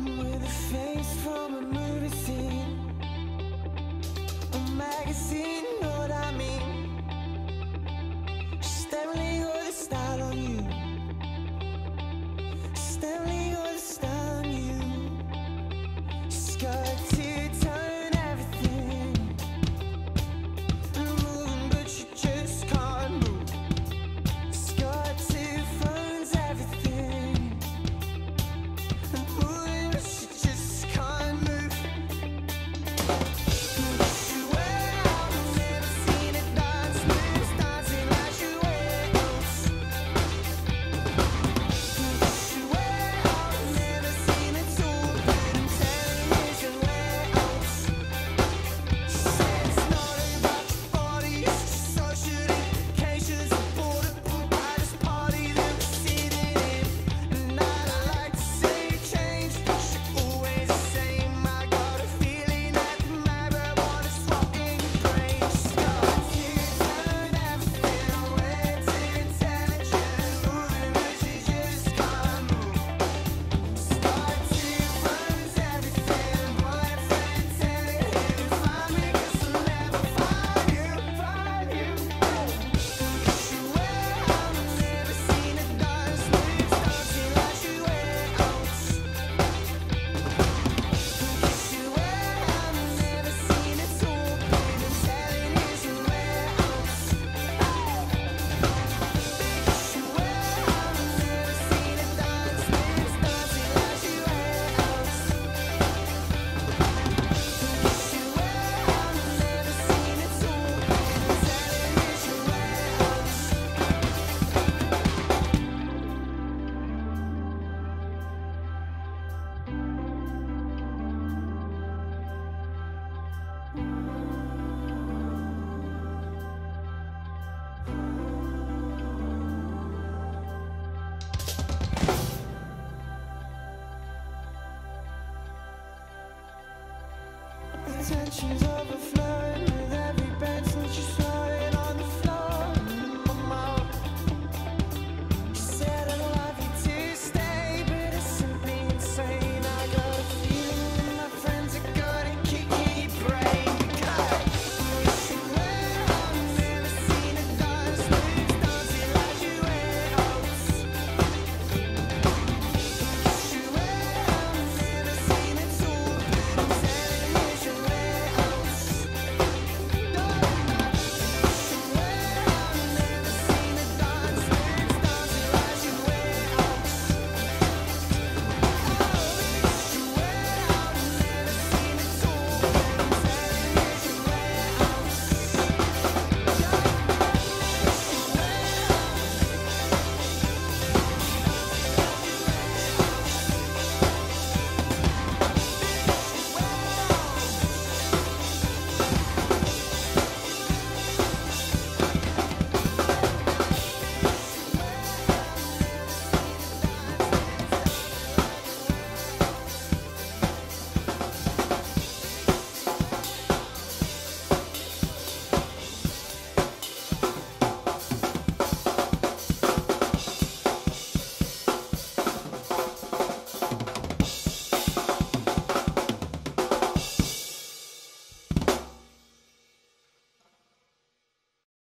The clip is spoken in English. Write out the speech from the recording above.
With a face from a movie scene, a magazine, know what I mean. intentions of a